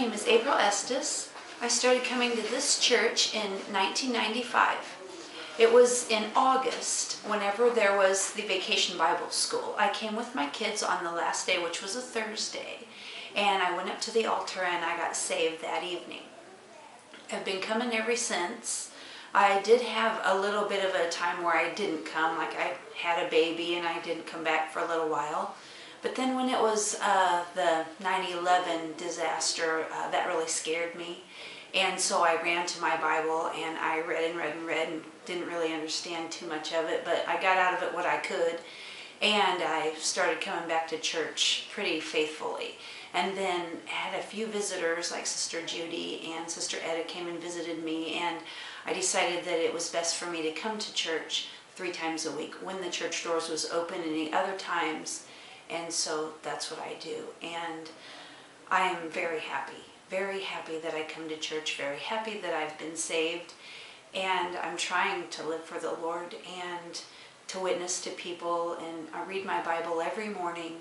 name is April Estes. I started coming to this church in 1995. It was in August, whenever there was the Vacation Bible School. I came with my kids on the last day, which was a Thursday, and I went up to the altar and I got saved that evening. I've been coming ever since. I did have a little bit of a time where I didn't come, like I had a baby and I didn't come back for a little while. But then when it was uh, the 9-11 disaster, uh, that really scared me. And so I ran to my Bible and I read and read and read and didn't really understand too much of it, but I got out of it what I could. And I started coming back to church pretty faithfully. And then had a few visitors like Sister Judy and Sister Etta came and visited me and I decided that it was best for me to come to church three times a week when the church doors was open and the other times and so that's what I do. And I am very happy, very happy that I come to church, very happy that I've been saved. And I'm trying to live for the Lord and to witness to people. And I read my Bible every morning.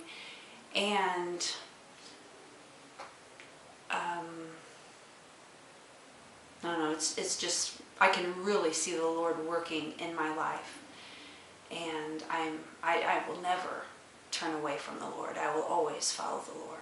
And um, no, no, it's, it's just, I can really see the Lord working in my life. And I'm, I, I will never turn away from the Lord. I will always follow the Lord.